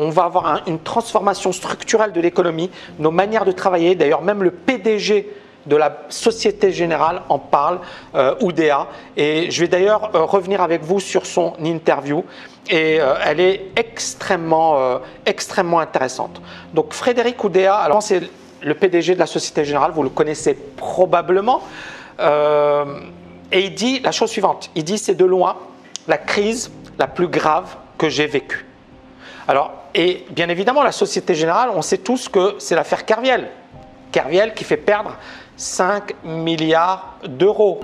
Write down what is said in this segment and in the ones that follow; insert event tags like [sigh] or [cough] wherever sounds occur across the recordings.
On va avoir une transformation structurelle de l'économie, nos manières de travailler. D'ailleurs, même le PDG de la Société Générale en parle, euh, Oudéa. Et je vais d'ailleurs euh, revenir avec vous sur son interview. Et euh, elle est extrêmement, euh, extrêmement intéressante. Donc Frédéric Oudéa, alors c'est le PDG de la Société Générale, vous le connaissez probablement. et il dit la chose suivante, il dit c'est de loin la crise la plus grave que j'ai vécue. Alors, et bien évidemment, la Société Générale, on sait tous que c'est l'affaire Kerviel. Kerviel qui fait perdre 5 milliards d'euros.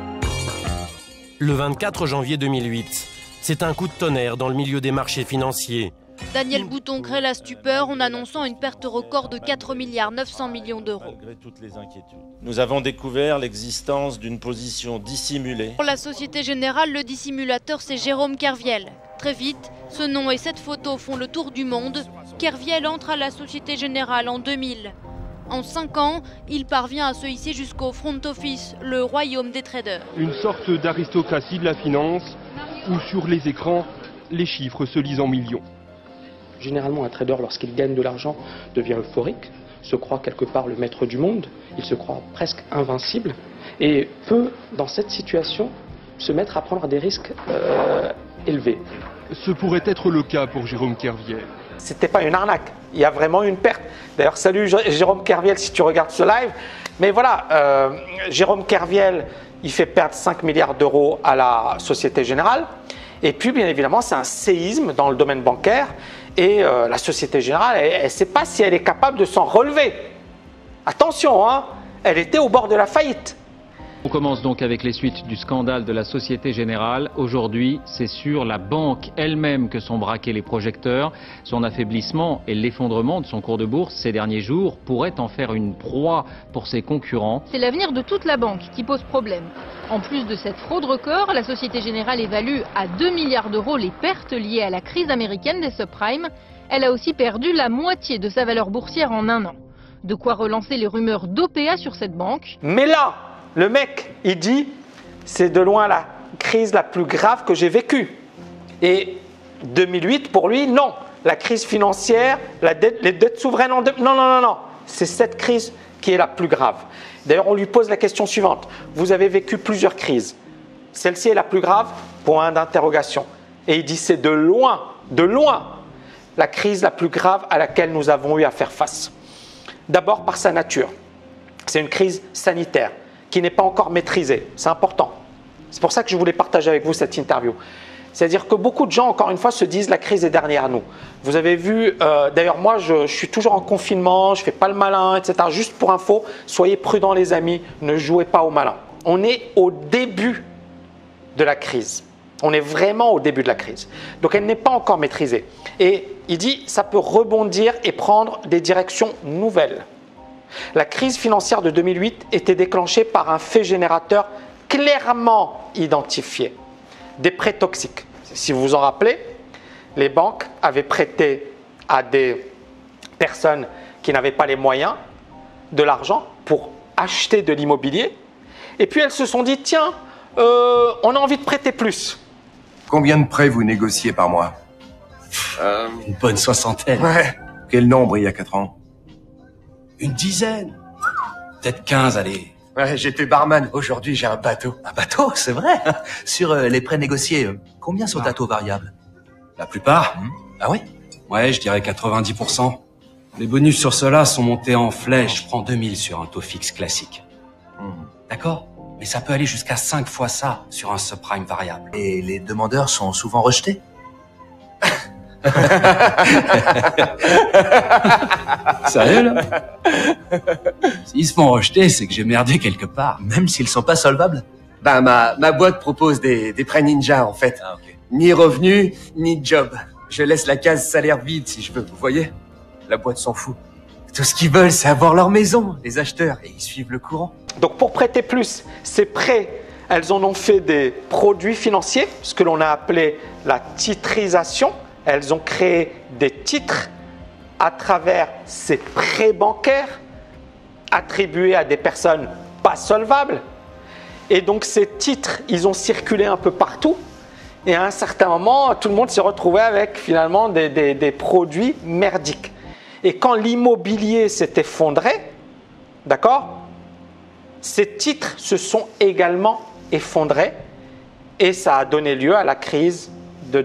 Le 24 janvier 2008, c'est un coup de tonnerre dans le milieu des marchés financiers. Daniel Bouton crée la stupeur en annonçant une perte record de 4 milliards 900 millions d'euros. Malgré toutes les inquiétudes. Nous avons découvert l'existence d'une position dissimulée. Pour la Société Générale, le dissimulateur c'est Jérôme Kerviel. Très vite, ce nom et cette photo font le tour du monde. Kerviel entre à la Société Générale en 2000. En 5 ans, il parvient à se hisser jusqu'au front office, le royaume des traders. Une sorte d'aristocratie de la finance où sur les écrans, les chiffres se lisent en millions. Généralement, un trader, lorsqu'il gagne de l'argent, devient euphorique, se croit quelque part le maître du monde, il se croit presque invincible et peut, dans cette situation, se mettre à prendre des risques euh, élevés. Ce pourrait être le cas pour Jérôme Kerviel. C'était pas une arnaque, il y a vraiment une perte. D'ailleurs, salut Jérôme Kerviel si tu regardes ce live. Mais voilà, euh, Jérôme Kerviel, il fait perdre 5 milliards d'euros à la Société Générale. Et puis, bien évidemment, c'est un séisme dans le domaine bancaire. Et euh, la Société Générale, elle ne sait pas si elle est capable de s'en relever. Attention, hein, elle était au bord de la faillite. On commence donc avec les suites du scandale de la Société Générale. Aujourd'hui, c'est sur la banque elle-même que sont braqués les projecteurs. Son affaiblissement et l'effondrement de son cours de bourse ces derniers jours pourraient en faire une proie pour ses concurrents. C'est l'avenir de toute la banque qui pose problème. En plus de cette fraude record, la Société Générale évalue à 2 milliards d'euros les pertes liées à la crise américaine des subprimes. Elle a aussi perdu la moitié de sa valeur boursière en un an. De quoi relancer les rumeurs d'OPA sur cette banque. Mais là, le mec, il dit, c'est de loin la crise la plus grave que j'ai vécue. Et 2008, pour lui, non. La crise financière, la dette, les dettes souveraines en... Non, non, non, non. C'est cette crise qui est la plus grave. D'ailleurs, on lui pose la question suivante. Vous avez vécu plusieurs crises. Celle-ci est la plus grave Point d'interrogation. Et il dit, c'est de loin, de loin, la crise la plus grave à laquelle nous avons eu à faire face. D'abord par sa nature. C'est une crise sanitaire qui n'est pas encore maîtrisée. C'est important. C'est pour ça que je voulais partager avec vous cette interview. C'est-à-dire que beaucoup de gens, encore une fois, se disent la crise est dernière nous. Vous avez vu, euh, d'ailleurs moi je, je, suis toujours en confinement, je fais pas le malin, etc. Juste pour info, soyez prudents les amis, ne jouez pas au malin. On est au début de la crise. On est vraiment au début de la crise. Donc elle n'est pas encore maîtrisée. Et il dit, ça peut rebondir et prendre des directions nouvelles. La crise financière de 2008 était déclenchée par un fait générateur clairement identifié, des prêts toxiques. Si vous vous en rappelez, les banques avaient prêté à des personnes qui n'avaient pas les moyens de l'argent pour acheter de l'immobilier. Et puis elles se sont dit, tiens, euh, on a envie de prêter plus. Combien de prêts vous négociez par mois? Euh, Une bonne soixantaine. Ouais. Quel nombre il y a 4 ans? Une dizaine. Peut-être 15, allez. Ouais, j'étais barman. Aujourd'hui, j'ai un bateau. Un bateau, [laughs] c'est vrai. Sur euh, les prêts négociés, euh, combien sont à taux variable? La plupart. Mmh. Ah oui Ouais, je dirais 90%. Les bonus sur cela sont montés en flèche. Je prends 2000 sur un taux fixe classique. Mmh. D'accord? Mais ça peut aller jusqu'à 5 fois ça sur un subprime variable. Et les demandeurs sont souvent rejetés? [laughs] Sérieux, là? S'ils se font rejeter, c'est que j'ai merdé quelque part. Même s'ils sont pas solvables Bah, ma, ma boîte propose des, des prêts ninja, en fait. Ah. Ni revenu, ni job. Je laisse la case salaire vide, si je veux, vous voyez? La boîte s'en fout. Tout ce qu'ils veulent, c'est avoir leur maison, les acheteurs, et ils suivent le courant. Donc pour prêter plus, ces prêts, elles en ont fait des produits financiers, ce que l'on a appelé la titrisation. Elles ont créé des titres à travers ces prêts bancaires attribués à des personnes pas solvables. Et donc ces titres, ils ont circulé un peu partout. Et à un certain moment, tout le monde s'est retrouvé avec finalement des, produits merdiques. Et quand l'immobilier s'est effondré, d'accord, ces titres se sont également effondrés et ça a donné lieu à la crise de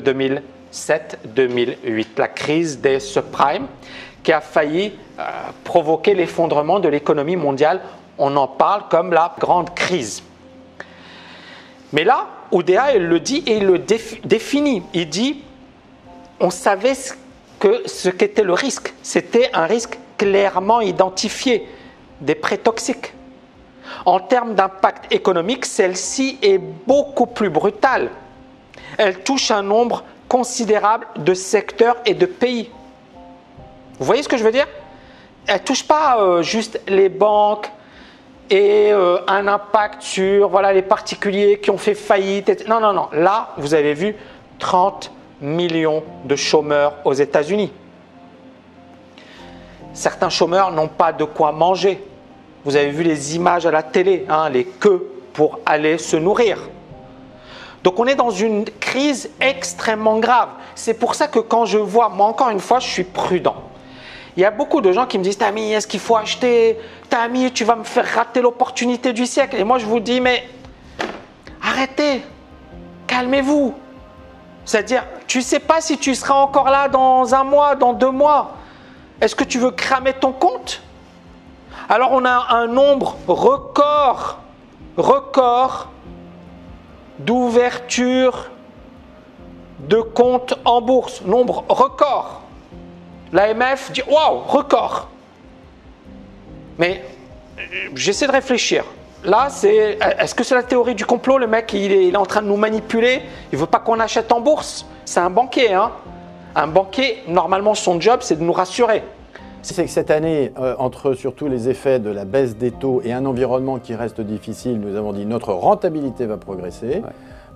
2007-2008, la crise des subprimes qui a failli euh, provoquer l'effondrement de l'économie mondiale. On en parle comme la grande crise. Mais là, Oudéa, il le dit et il le défi- définit. Il dit, on savait que ce qu'était le risque. C'était un risque clairement identifié, des prêts toxiques. En termes d'impact économique, celle-ci est beaucoup plus brutale. Elle touche un nombre considérable de secteurs et de pays. Vous voyez ce que je veux dire? Elle ne touche pas euh, juste les banques et euh, un impact sur voilà, les particuliers qui ont fait faillite. Non, non, non. Là, vous avez vu 30 millions de chômeurs aux États-Unis. Certains chômeurs n'ont pas de quoi manger. Vous avez vu les images à la télé, hein, les queues pour aller se nourrir. Donc on est dans une crise extrêmement grave. C'est pour ça que quand je vois, moi encore une fois, je suis prudent. Il y a beaucoup de gens qui me disent Tami, est-ce qu'il faut acheter? Tami, tu vas me faire rater l'opportunité du siècle. Et moi je vous dis, mais arrêtez, calmez-vous. C'est-à-dire, tu ne sais pas si tu seras encore là dans un mois, dans deux mois. Est-ce que tu veux cramer ton compte? Alors on a un nombre record, record d'ouverture de comptes en bourse. Nombre record. L'AMF dit waouh, record. Mais euh, j'essaie de réfléchir. Là, c'est. Est-ce que c'est la théorie du complot Le mec, il est, il est en train de nous manipuler? Il veut pas qu'on achète en bourse. C'est un banquier, hein. Un banquier, normalement, son job, c'est de nous rassurer. C'est que cette année, euh, entre surtout les effets de la baisse des taux et un environnement qui reste difficile, nous avons dit notre rentabilité va progresser.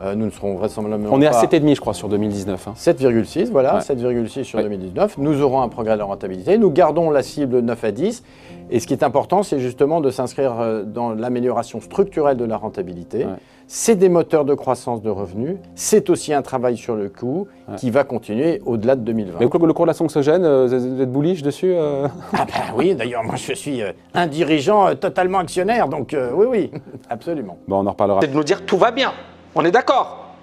Euh, nous ne serons vraisemblablement On est à pas 7,5 je crois sur 2019. hein. 7,6, voilà, Ouais. 7,6 sur 2019. Nous aurons un progrès de la rentabilité. Nous gardons la cible 9 à 10. Et ce qui est important, c'est justement de s'inscrire euh, dans l'amélioration structurelle de la rentabilité. C'est des moteurs de croissance de revenus. C'est aussi un travail sur le coût qui va continuer au-delà de 2020. Mais le cours le cours de la Songsogène, euh, vous êtes bullish dessus euh Ah ben oui, d'ailleurs, moi je suis euh, un dirigeant totalement actionnaire, donc euh, oui, oui, absolument. Bon, on en reparlera. C'est de nous dire tout va bien. On est d'accord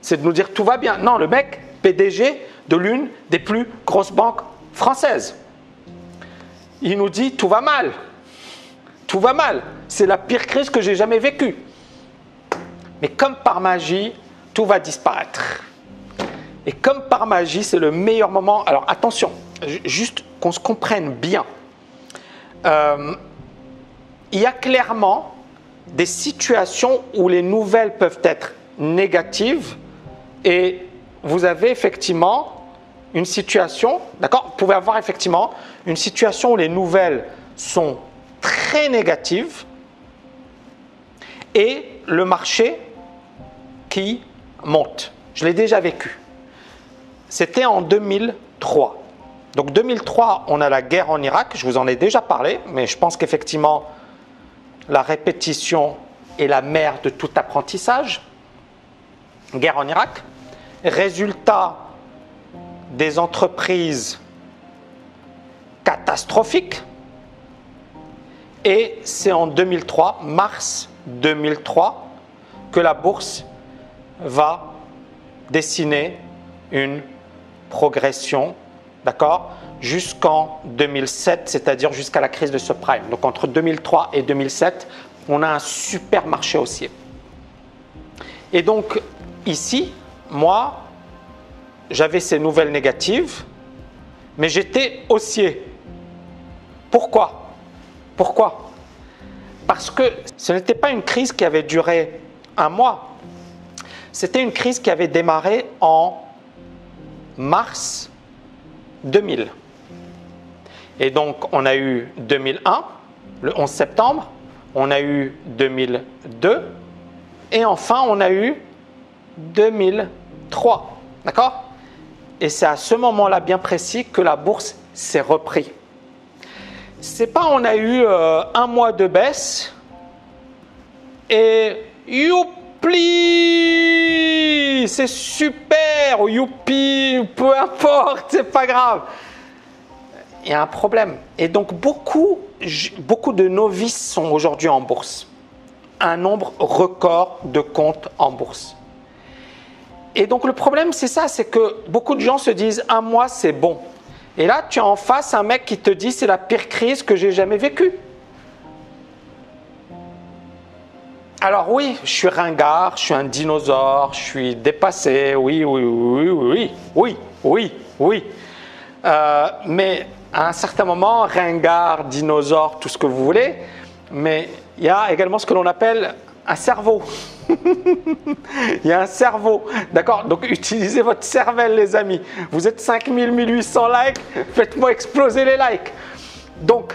C'est de nous dire tout va bien. Non, le mec, PDG de l'une des plus grosses banques françaises. Il nous dit tout va mal. Tout va mal. C'est la pire crise que j'ai jamais vécue. Mais comme par magie, tout va disparaître. Et comme par magie, c'est le meilleur moment. Alors attention, ju- juste qu'on se comprenne bien. Euh, il y a clairement des situations où les nouvelles peuvent être négatives et vous avez effectivement une situation, d'accord Vous pouvez avoir effectivement une situation où les nouvelles sont très négatives et le marché monte. Je l'ai déjà vécu. C'était en 2003. Donc 2003, on a la guerre en Irak, je vous en ai déjà parlé, mais je pense qu'effectivement, la répétition est la mère de tout apprentissage. Guerre en Irak. Résultat des entreprises catastrophiques. Et c'est en 2003, mars 2003, que la bourse va dessiner une progression, d'accord, jusqu'en 2007, c'est-à-dire jusqu'à la crise de subprime. Donc entre 2003 et 2007, on a un super marché haussier. Et donc ici, moi, j'avais ces nouvelles négatives, mais j'étais haussier. Pourquoi? Pourquoi? Parce que ce n'était pas une crise qui avait duré un mois. C'était une crise qui avait démarré en mars 2000. Et donc, on a eu 2001, le 11 septembre, on a eu 2002, et enfin, on a eu 2003. D'accord? Et c'est à ce moment-là bien précis que la bourse s'est repris. C'est pas on a eu euh, un mois de baisse et youpli oui, c'est super, ou youpi, peu importe, c'est pas grave. Il y a un problème. Et donc beaucoup, beaucoup de novices sont aujourd'hui en bourse. Un nombre record de comptes en bourse. Et donc le problème, c'est ça, c'est que beaucoup de gens se disent un mois, c'est bon. Et là, tu as en face un mec qui te dit c'est la pire crise que j'ai jamais vécue. Alors oui, je suis ringard, je suis un dinosaure, je suis dépassé, oui, oui, oui, oui, oui, oui, oui. Euh, mais à un certain moment, ringard, dinosaure, tout ce que vous voulez, mais il y a également ce que l'on appelle un cerveau. [laughs] il y a un cerveau, d'accord Donc utilisez votre cervelle, les amis. Vous êtes 5000, 1800 likes, faites-moi exploser les likes. Donc,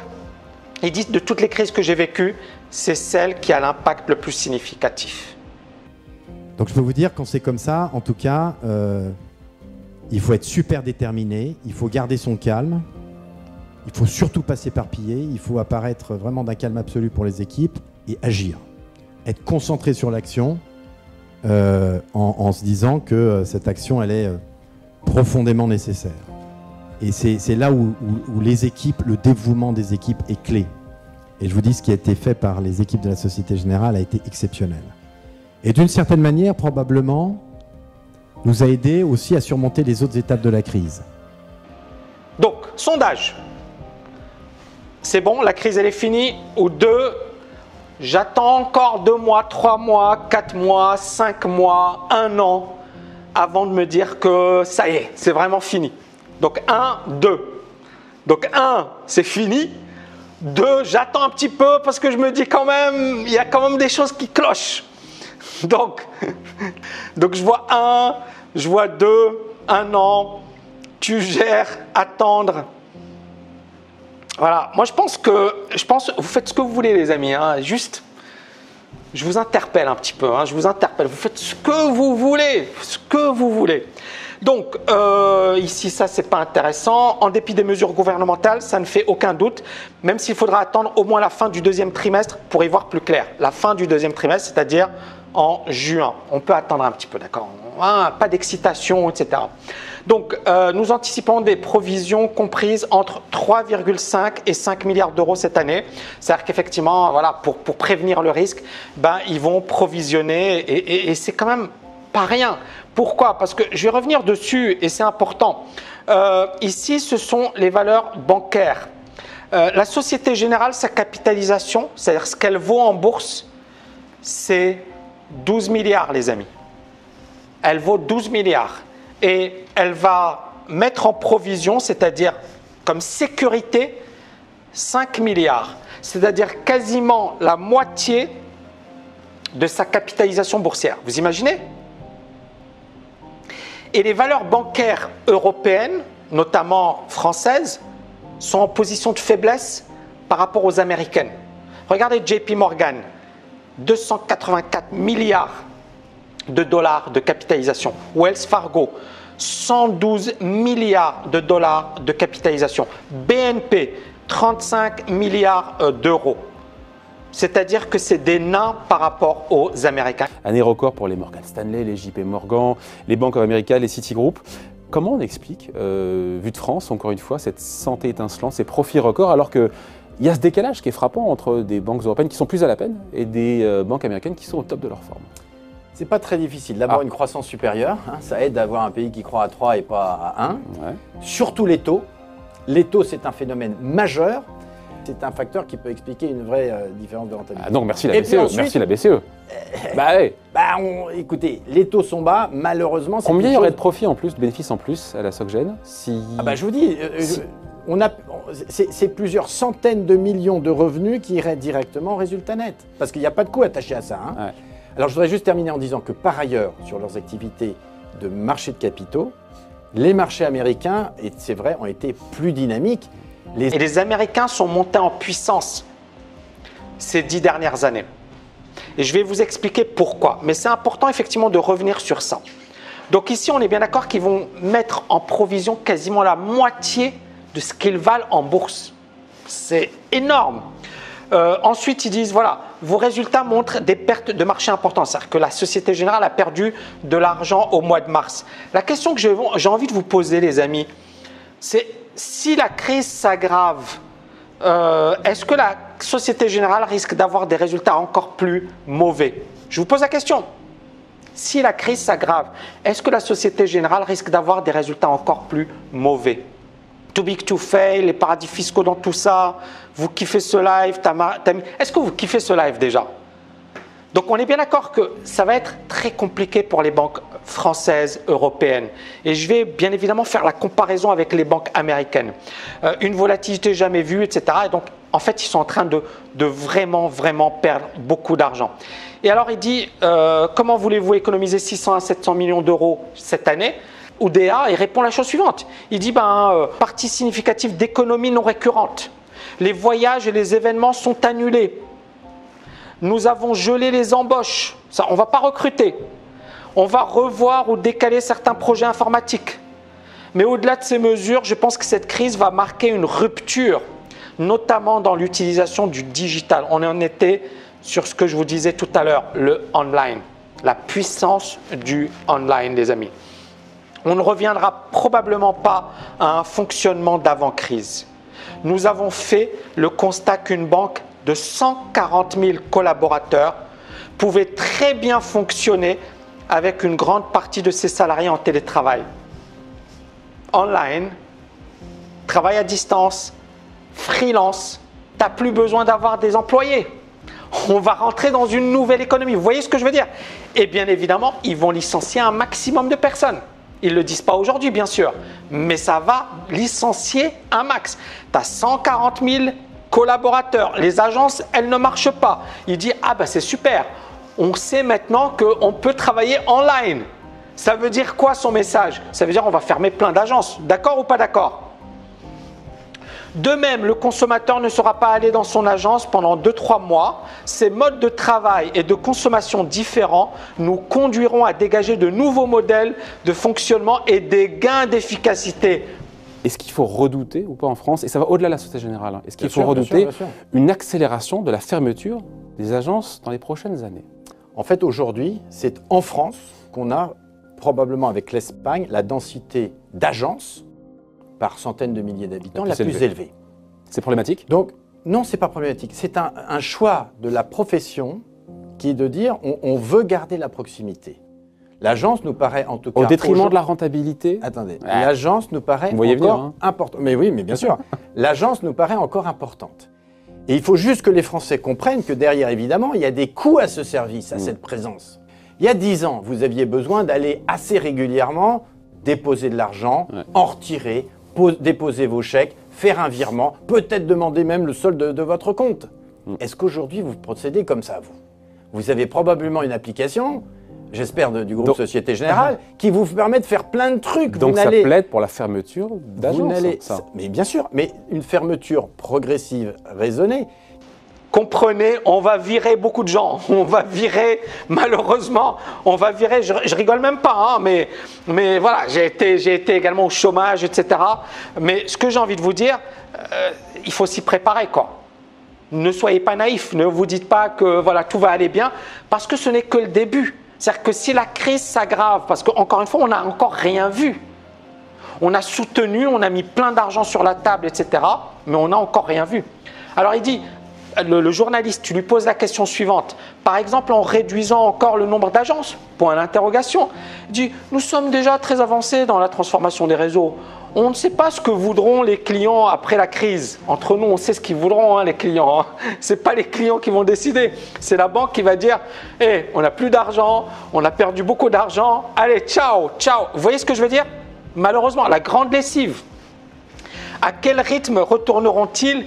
ils disent de toutes les crises que j'ai vécues, c'est celle qui a l'impact le plus significatif. Donc je peux vous dire, quand c'est comme ça, en tout cas, euh, il faut être super déterminé, il faut garder son calme, il faut surtout pas s'éparpiller, il faut apparaître vraiment d'un calme absolu pour les équipes et agir. Être concentré sur l'action euh, en, se disant que euh, cette action, elle est profondément nécessaire. Et c'est là où les équipes, le dévouement des équipes est clé. Et je vous dis, ce qui a été fait par les équipes de la Société Générale a été exceptionnel. Et d'une certaine manière, probablement, nous a aidé aussi à surmonter les autres étapes de la crise. Donc, sondage. C'est bon, la crise elle est finie Ou deux, j'attends encore deux mois, trois mois, quatre mois, cinq mois, un an avant de me dire que ça y est, c'est vraiment fini. Donc un, deux. Donc un, c'est fini. Deux, j'attends un petit peu parce que je me dis quand même, il y a quand même des choses qui clochent. [laughs] Donc, [laughs] donc je vois un, je vois deux, un an, tu gères, attendre. Voilà, moi je pense que, je pense, vous faites ce que vous voulez les amis, hein, juste, je vous interpelle un petit peu, hein, je vous interpelle, vous faites ce que vous voulez, ce que vous voulez. Donc, euh, ici, ça, c'est pas intéressant. En dépit des mesures gouvernementales, ça ne fait aucun doute, même s'il faudra attendre au moins la fin du deuxième trimestre pour y voir plus clair. La fin du deuxième trimestre, c'est-à-dire en juin. On peut attendre un petit peu, d'accord? Hein, Pas d'excitation, etc. Donc, euh, nous anticipons des provisions comprises entre 3,5 et 5 milliards d'euros cette année. C'est-à-dire qu'effectivement, voilà, pour, prévenir le risque, ben, ils vont provisionner et c'est quand même pas rien. Pourquoi? Parce que je vais revenir dessus et c'est important. Euh, ici, ce sont les valeurs bancaires. Euh, la Société Générale, sa capitalisation, c'est-à-dire ce qu'elle vaut en bourse, c'est 12 milliards, les amis. Elle vaut 12 milliards. Et elle va mettre en provision, c'est-à-dire comme sécurité, 5 milliards. C'est-à-dire quasiment la moitié de sa capitalisation boursière. Vous imaginez? Et les valeurs bancaires européennes, notamment françaises, sont en position de faiblesse par rapport aux américaines. Regardez JP Morgan, 284 milliards de dollars de capitalisation. Wells Fargo, 112 milliards de dollars de capitalisation. BNP, 35 milliards euh, d'euros. C'est-à-dire que c'est des nains par rapport aux Américains. Année record pour les Morgan Stanley, les JP Morgan, les banques américaines, les Citigroup. Comment on explique, euh, vu de France, encore une fois, cette santé étincelante, ces profits records, alors qu'il y a ce décalage qui est frappant entre des banques européennes qui sont plus à la peine et des euh, banques américaines qui sont au top de leur forme? C'est pas très difficile d'avoir ah. une croissance supérieure. Hein. ça aide d'avoir un pays qui croît à 3 et pas à 1. Surtout les taux. Les taux, c'est un phénomène majeur c'est un facteur qui peut expliquer une vraie euh, différence de rentabilité. Ah non, merci la BCE. merci la BCE. [laughs] bah, ouais. bah écoutez, les taux sont bas, malheureusement. Combien il y aurait de profit en plus, de bénéfices en plus à la SocGen si... Ah bah je vous dis, euh, on a, c'est plusieurs centaines de millions de revenus qui iraient directement au résultat net, parce qu'il n'y a pas de coût attaché à ça. Hein. Alors je voudrais juste terminer en disant que par ailleurs, sur leurs activités de marché de capitaux, les marchés américains, et c'est vrai, ont été plus dynamiques. Les... Et les Américains sont montés en puissance ces dix dernières années. Et je vais vous expliquer pourquoi. Mais c'est important effectivement de revenir sur ça. Donc ici, on est bien d'accord qu'ils vont mettre en provision quasiment la moitié de ce qu'ils valent en bourse. C'est énorme. Euh, ensuite, ils disent voilà, vos résultats montrent des pertes de marché importantes. C'est-à-dire que la Société Générale a perdu de l'argent au mois de mars. La question que j'ai j'ai envie de vous poser, les amis, c'est si la crise s'aggrave, euh, est-ce que la Société Générale risque d'avoir des résultats encore plus mauvais? Je vous pose la question. Si la crise s'aggrave, est-ce que la Société Générale risque d'avoir des résultats encore plus mauvais? Too big to fail, les paradis fiscaux dans tout ça, vous kiffez ce live, est-ce que vous kiffez ce live déjà? Donc on est bien d'accord que ça va être très compliqué pour les banques françaises, européennes. Et je vais bien évidemment faire la comparaison avec les banques américaines. Euh, une volatilité jamais vue, etc. Et donc en fait ils sont en train de, vraiment, vraiment perdre beaucoup d'argent. Et alors il dit, euh, comment voulez-vous économiser 600 à 700 millions d'euros cette année? Oudéa, il répond la chose suivante. Il dit, ben, euh, partie significative d'économies non récurrentes. Les voyages et les événements sont annulés. Nous avons gelé les embauches. On ne va pas recruter. On va revoir ou décaler certains projets informatiques. Mais au-delà de ces mesures, je pense que cette crise va marquer une rupture, notamment dans l'utilisation du digital. On en était sur ce que je vous disais tout à l'heure, le online, la puissance du online, les amis. On ne reviendra probablement pas à un fonctionnement d'avant-crise. Nous avons fait le constat qu'une banque de 140 000 collaborateurs pouvait très bien fonctionner avec une grande partie de ses salariés en télétravail. Online, travail à distance, freelance, tu n'as plus besoin d'avoir des employés. On va rentrer dans une nouvelle économie. Vous voyez ce que je veux dire? Et bien évidemment, ils vont licencier un maximum de personnes. Ils ne le disent pas aujourd'hui, bien sûr, mais ça va licencier un max. Tu as 140 000 collaborateurs. Les agences, elles ne marchent pas. Il dit Ah, ben c'est super. On sait maintenant qu'on peut travailler online. Ça veut dire quoi son message? Ça veut dire on va fermer plein d'agences. D'accord ou pas d'accord? De même, le consommateur ne sera pas allé dans son agence pendant 2-3 mois. Ces modes de travail et de consommation différents nous conduiront à dégager de nouveaux modèles de fonctionnement et des gains d'efficacité. Est-ce qu'il faut redouter ou pas en France, et ça va au-delà de la Société Générale, hein, est-ce qu'il faut sûr, bien redouter sûr, bien sûr. une accélération de la fermeture des agences dans les prochaines années? En fait, aujourd'hui, c'est en France qu'on a, probablement avec l'Espagne, la densité d'agences par centaines de milliers d'habitants la plus plus, élevée. élevée. C'est problématique? Donc, non, c'est pas problématique. C'est un, un choix de la profession qui est de dire on, on veut garder la proximité. L'agence nous paraît en tout cas. Au détriment de la rentabilité Attendez, l'agence nous paraît Vous voyez encore hein. importante. Mais oui, mais bien sûr. [laughs] l'agence nous paraît encore importante. Et il faut juste que les Français comprennent que derrière, évidemment, il y a des coûts à ce service, Mm. à cette présence. Il y a dix ans, vous aviez besoin d'aller assez régulièrement déposer de l'argent, en retirer, pos- déposer vos chèques, faire un virement, peut-être demander même le solde de, de votre compte. Mm. Est-ce qu'aujourd'hui, vous procédez comme ça, vous? Vous avez probablement une application, j'espère du groupe Donc- Société Générale, qui vous permet de faire plein de trucs. Donc vous ça plaide pour la fermeture d'agences. Mais bien sûr, mais une fermeture progressive, raisonnée. Comprenez, on va virer beaucoup de gens. [laughs] On va virer, malheureusement, on va virer, je, je rigole même pas, hein, mais, mais voilà, j'ai été, j'ai été également au chômage, etc. Mais ce que j'ai envie de vous dire, euh, il faut s'y préparer, quoi. Ne soyez pas naïfs, ne vous dites pas que voilà, tout va aller bien, parce que ce n'est que le début. C'est-à-dire que si la crise s'aggrave, parce qu'encore une fois, on n'a encore rien vu. On a soutenu, on a mis plein d'argent sur la table, etc. Mais on n'a encore rien vu. Alors il dit, le, journaliste, tu lui poses la question suivante. Par exemple, en réduisant encore le nombre d'agences Point d'interrogation. Dit, nous sommes déjà très avancés dans la transformation des réseaux. On ne sait pas ce que voudront les clients après la crise. Entre nous, on sait ce qu'ils voudront, hein, les clients. hein. [laughs] Ce pas les clients qui vont décider. C'est la banque qui va dire, Eh, on n'a plus d'argent, on a perdu beaucoup d'argent. Allez, ciao, ciao. Vous voyez ce que je veux dire? Malheureusement, la grande lessive. À quel rythme retourneront-ils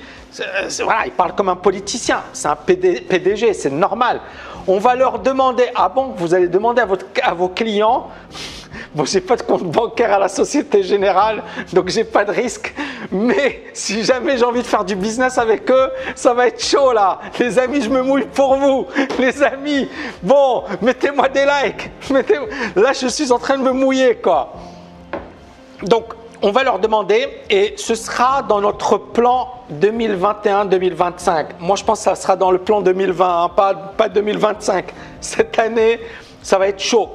Voilà, il parle comme un politicien, c'est un PD PDG, c'est normal. On va leur demander, ah bon, vous allez demander à, votre, à vos clients, [laughs] bon, j'ai pas de compte bancaire à la Société Générale, donc j'ai pas de risque, mais si jamais j'ai envie de faire du business avec eux, ça va être chaud là. Les amis, je me mouille pour vous. Les amis, bon, mettez-moi des likes. Là, je suis en train de me mouiller, quoi. Donc, on va leur demander, et ce sera dans notre plan 2021-2025. Moi, je pense que ça sera dans le plan 2020, hein, pas, pas 2025. Cette année, ça va être chaud.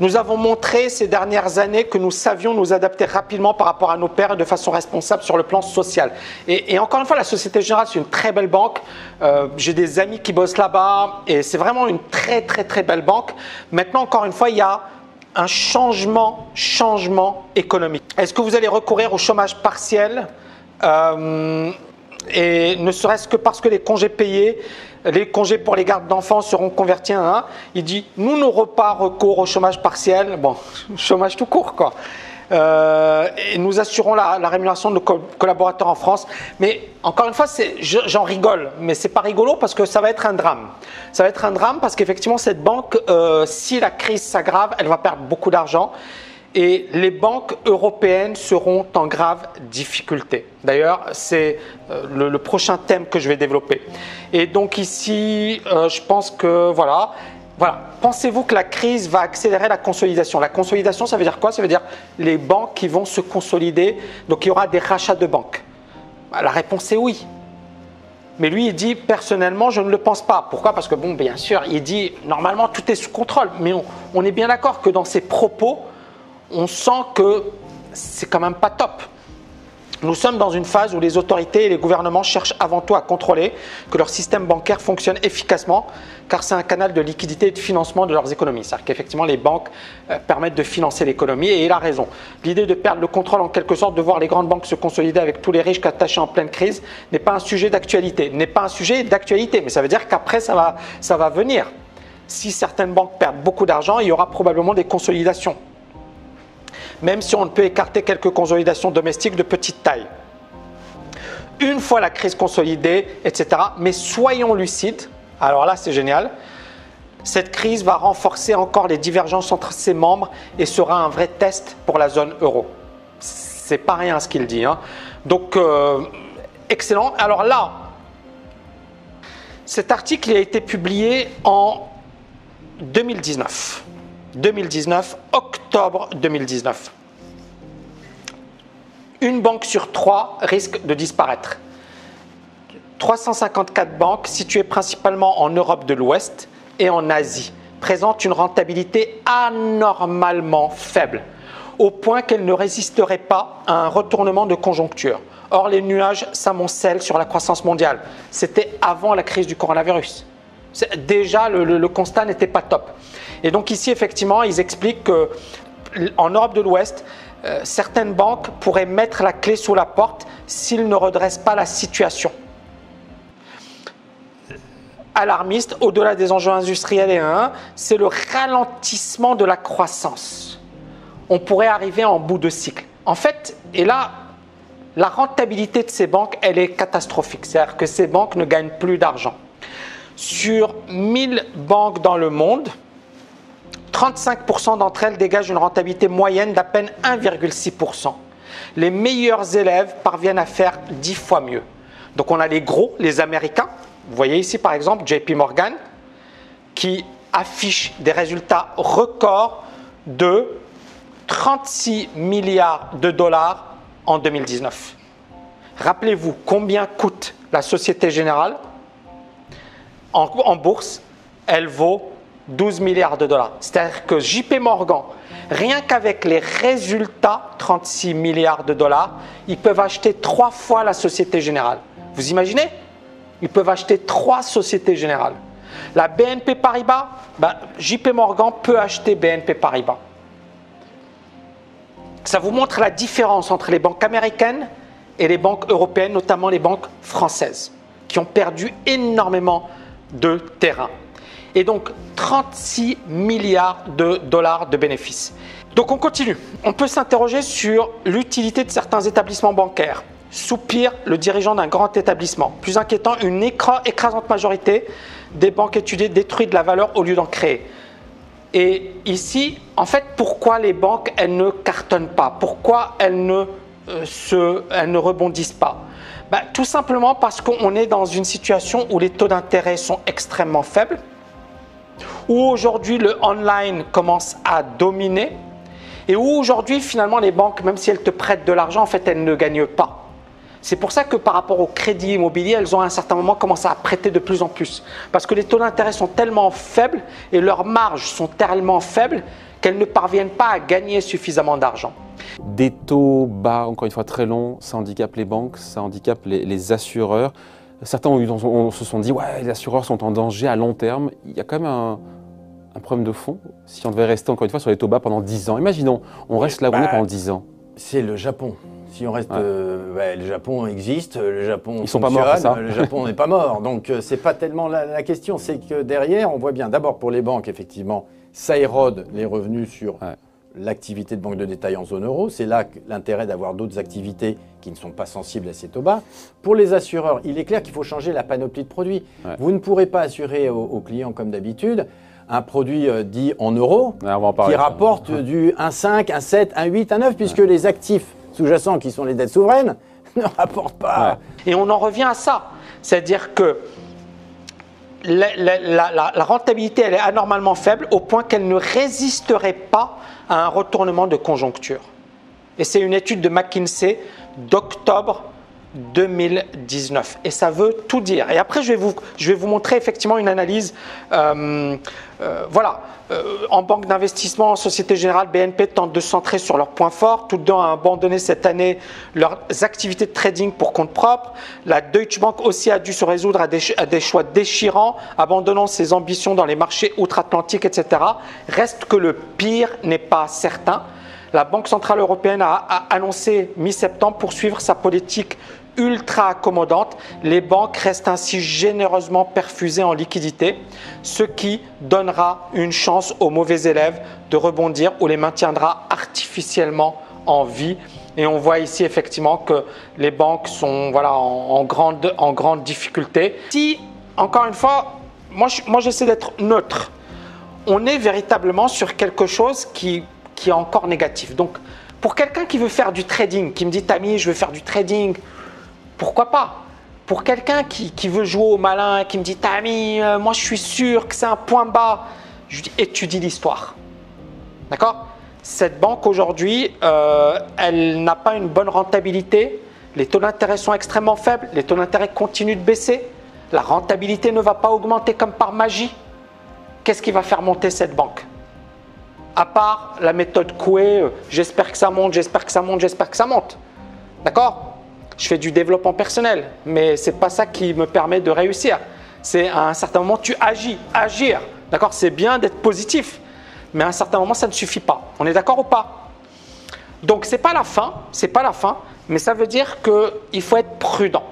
Nous avons montré ces dernières années que nous savions nous adapter rapidement par rapport à nos pairs et de façon responsable sur le plan social. Et, encore une fois, la Société Générale, c'est une très belle banque. Euh, j'ai des amis qui bossent là-bas et c'est vraiment une très très très belle banque. Maintenant, encore une fois, il y a un changement, changement économique. Est-ce que vous allez recourir au chômage partiel euh, et ne serait-ce que parce que les congés payés, les congés pour les gardes d'enfants seront convertis en un, il dit nous n'aurons pas recours au chômage partiel, bon, [laughs] chômage tout court quoi. Euh, nous assurons la, rémunération de nos collaborateurs en France. Mais encore une fois, j'en rigole, mais c'est pas rigolo parce que ça va être un drame. Ça va être un drame parce qu'effectivement, cette banque, euh, si la crise s'aggrave, elle va perdre beaucoup d'argent et les banques européennes seront en grave difficulté. D'ailleurs, c'est euh, le, prochain thème que je vais développer. Et donc ici, je pense que voilà. Voilà. Pensez-vous que la crise va accélérer la consolidation? La consolidation, ça veut dire quoi? Ça veut dire les banques qui vont se consolider. Donc il y aura des rachats de banques. Bah, la réponse est oui. Mais lui, il dit personnellement, je ne le pense pas. Pourquoi? Parce que, bon, bien sûr, il dit normalement tout est sous contrôle. Mais on est bien d'accord que dans ses propos, on sent que c'est quand même pas top. Nous sommes dans une phase où les autorités et les gouvernements cherchent avant tout à contrôler que leur système bancaire fonctionne efficacement, car c'est un canal de liquidité et de financement de leurs économies. C'est-à-dire qu'effectivement, les banques euh, permettent de financer l'économie, et il a raison. L'idée de perdre le contrôle, en quelque sorte, de voir les grandes banques se consolider avec tous les riches attachés en pleine crise, n'est pas un sujet d'actualité. N'est pas un sujet d'actualité, mais ça veut dire qu'après, ça va, ça va venir. Si certaines banques perdent beaucoup d'argent, il y aura probablement des consolidations même si on ne peut écarter quelques consolidations domestiques de petite taille. Une fois la crise consolidée, etc. Mais soyons lucides, alors là c'est génial, cette crise va renforcer encore les divergences entre ses membres et sera un vrai test pour la zone euro. C'est pas rien ce qu'il dit. Hein. Donc, euh, excellent. Alors là, cet article a été publié en 2019. 2019, octobre 2019. Une banque sur trois risque de disparaître. 354 banques situées principalement en Europe de l'Ouest et en Asie présentent une rentabilité anormalement faible, au point qu'elles ne résisteraient pas à un retournement de conjoncture. Or, les nuages s'amoncellent sur la croissance mondiale. C'était avant la crise du coronavirus. Déjà, le constat n'était pas top. Et donc ici, effectivement, ils expliquent qu'en Europe de l'Ouest, euh, certaines banques pourraient mettre la clé sous la porte s'ils ne redressent pas la situation. Alarmiste, au-delà des enjeux industriels et c'est le ralentissement de la croissance. On pourrait arriver en bout de cycle. En fait, et là, la rentabilité de ces banques, elle est catastrophique. C'est-à-dire que ces banques ne gagnent plus d'argent. Sur 1000 banques dans le monde, 35% d'entre elles dégagent une rentabilité moyenne d'à peine 1,6%. Les meilleurs élèves parviennent à faire 10 fois mieux. Donc on a les gros, les Américains. Vous voyez ici par exemple JP Morgan qui affiche des résultats records de 36 milliards de dollars en 2019. Rappelez-vous combien coûte la Société Générale? En, en bourse Elle vaut 12 milliards de dollars. C'est-à-dire que JP Morgan, rien qu'avec les résultats, 36 milliards de dollars, ils peuvent acheter trois fois la Société Générale. Vous imaginez? Ils peuvent acheter trois Sociétés Générales. La BNP Paribas, ben, JP Morgan peut acheter BNP Paribas. Ça vous montre la différence entre les banques américaines et les banques européennes, notamment les banques françaises, qui ont perdu énormément de terrain et donc 36 milliards de dollars de bénéfices. Donc on continue. On peut s'interroger sur l'utilité de certains établissements bancaires. Soupire le dirigeant d'un grand établissement. Plus inquiétant, une écrasante majorité des banques étudiées détruisent de la valeur au lieu d'en créer. Et ici, en fait, pourquoi les banques, elles ne cartonnent pas? Pourquoi elles ne, euh, se, elles ne rebondissent pas? Bah, Tout simplement parce qu'on est dans une situation où les taux d'intérêt sont extrêmement faibles où aujourd'hui le online commence à dominer et où aujourd'hui, finalement, les banques, même si elles te prêtent de l'argent, en fait, elles ne gagnent pas. C'est pour ça que par rapport au crédit immobilier, elles ont à un certain moment commencé à prêter de plus en plus. Parce que les taux d'intérêt sont tellement faibles et leurs marges sont tellement faibles qu'elles ne parviennent pas à gagner suffisamment d'argent. Des taux bas, encore une fois très longs, ça handicape les banques, ça handicape les, assureurs. Certains ont se sont dit, ouais, les assureurs sont en danger à long terme. Il y a quand même un, un problème de fond si on devait rester encore une fois sur les taux bas pendant 10 ans. Imaginons, on reste là où on est bah, pendant 10 ans. C'est le Japon. Si on reste, euh, le Japon existe, le Japon ils sont pas morts, ça. le Japon [laughs] n'est pas mort. Donc euh, c'est pas tellement la, question, c'est que derrière, on voit bien. D'abord pour les banques, effectivement, ça érode les revenus sur l'activité de banque de détail en zone euro. C'est là l'intérêt d'avoir d'autres activités qui ne sont pas sensibles à ces taux bas. Pour les assureurs, il est clair qu'il faut changer la panoplie de produits. Vous ne pourrez pas assurer aux clients comme d'habitude un produit euh, dit en euros qui rapporte du 1,5, 1,7, 1,8, 1,9, puisque les actifs sous-jacents qui sont les dettes souveraines [laughs] ne rapportent pas. Et on en revient à ça. C'est-à-dire que la, rentabilité, elle est anormalement faible au point qu'elle ne résisterait pas à un retournement de conjoncture. Et c'est une étude de McKinsey d'octobre 2019. Et ça veut tout dire. Et après, je vais vous, je vais vous montrer effectivement une analyse. Euh, euh, voilà, euh, en banque d'investissement, en Société Générale, BNP tente de centrer sur leurs points forts. Tout dedans a abandonné cette année leurs activités de trading pour compte propre. La Deutsche Bank aussi a dû se résoudre à des, à des choix déchirants, abandonnant ses ambitions dans les marchés outre-Atlantique, etc. Reste que le pire n'est pas certain. La Banque Centrale Européenne a annoncé mi-septembre poursuivre sa politique ultra accommodante, les banques restent ainsi généreusement perfusées en liquidité, ce qui donnera une chance aux mauvais élèves de rebondir ou les maintiendra artificiellement en vie. Et on voit ici effectivement que les banques sont voilà, en, grande, en grande difficulté. Si, encore une fois, moi, moi j'essaie d'être neutre, on est véritablement sur quelque chose qui, qui est encore négatif. Donc, pour quelqu'un qui veut faire du trading, qui me dit Tammy, je veux faire du trading, pourquoi pas? Pour quelqu'un qui, veut jouer au malin, qui me dit Tami, euh, moi je suis sûr que c'est un point bas, je dis étudie l'histoire. D'accord? Cette banque aujourd'hui, euh, elle n'a pas une bonne rentabilité, les taux d'intérêt sont extrêmement faibles, les taux d'intérêt continuent de baisser, la rentabilité ne va pas augmenter comme par magie. Qu'est-ce qui va faire monter cette banque? À part la méthode Coué, euh, j'espère que ça monte, j'espère que ça monte, j'espère que ça monte. D'accord? Je fais du développement personnel, mais ce n'est pas ça qui me permet de réussir. C'est à un certain moment, tu agis, agir. D'accord? C'est bien d'être positif, mais à un certain moment, ça ne suffit pas. On est d'accord ou pas? Donc, ce n'est pas la fin, c'est pas la fin, mais ça veut dire qu'il faut être prudent.